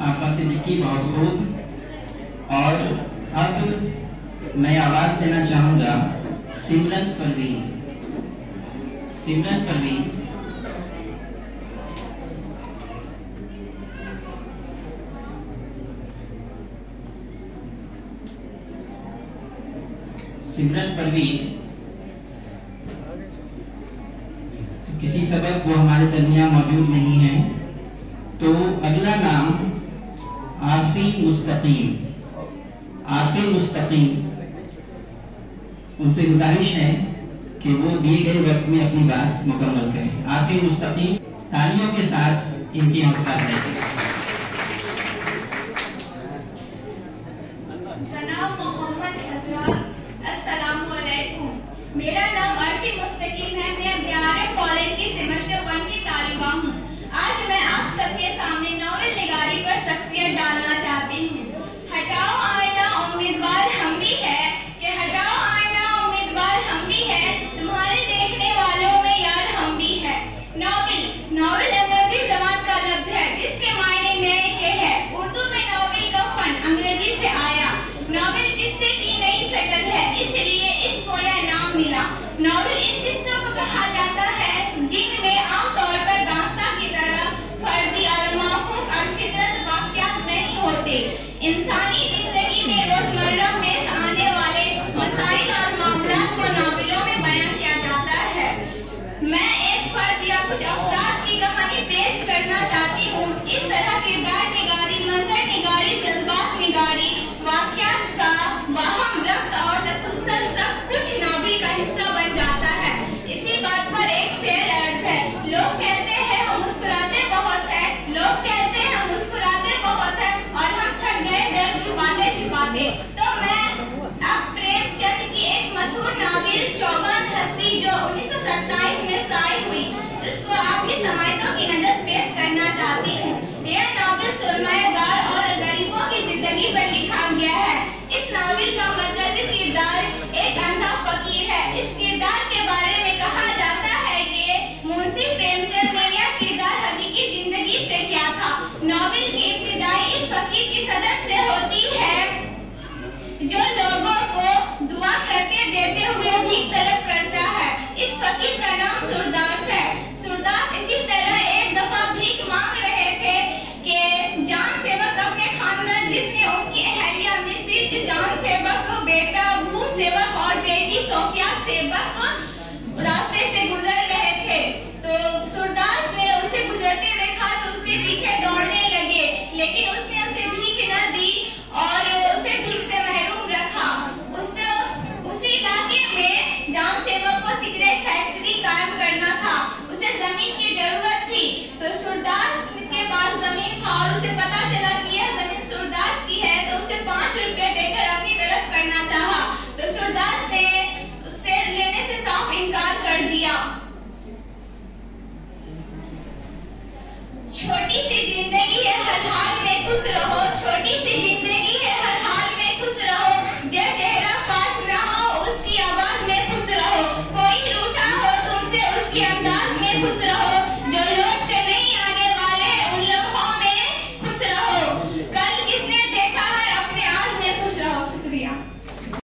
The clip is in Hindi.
आपा सिद्दीकी बहुत खूब। और अब मैं आवाज़ देना चाहूँगा सिमरन परवीन। सिमरन परवीन। सिमरन परवीन। किसी सबक वो हमारे दरमियान मौजूद नहीं है। तो अगला नाम आफी मुस्तकीम। आफी मुस्तकीम। उनसे गुजारिश है कि वो दिए गए वक्त में अपनी बात मुकम्मल करें। आफी मुस्तकीम, तालियों के साथ इनकी हौसला है मेरा नाम अर्फी मुस्तकीम है। मैं बिहार कॉलेज की इंसानी ज़िंदगी में रोज़मर्रा में आने वाले मसाइल और मामला को नावलों में बयान किया जाता है। मैं एक फर्द या कुछ अफराद की कहानी पेश करना चाहती हूँ। इस तरह किरदार निगारी मंजर निगारी जज्बात निगारी वाकयात का वहम रब्त और तसलसल सब कुछ नॉवेल का हिस्सा बन जाता है इसी बात पर एक शेर अर्ज़ है लोग कहते हैं हम मुस्कुराते बहुत है लोग कहते हैं हम मुस्कुराते बहुत है और हम थक गए दर्द छुपाते छुपाते तो मैं अब प्रेमचंद की एक मशहूर नावल चौबन हस्ती जो 1927 में शाये हुई उसको आपकी समायतों की नज़र पेश करना चाहती हूँ यह नावल सुरमाएदार और गरीबों की ज़िंदगी पर लिखा गया है। इस नावल का मरकजी किरदार एक अंधा फकीर है। इस किरदार के बारे में कहा जाता है कि मुंशी प्रेमचंद ने यह किरदार हकीकी ज़िंदगी से किया था। नावल की इब्तिदाई इस फकीर की सदर से होती है, जो लोगों को दुआ करते, देते हुए भी रास्ते पर रास्ते से छोटी सी ज़िंदगी है हर हाल में खुश रहो।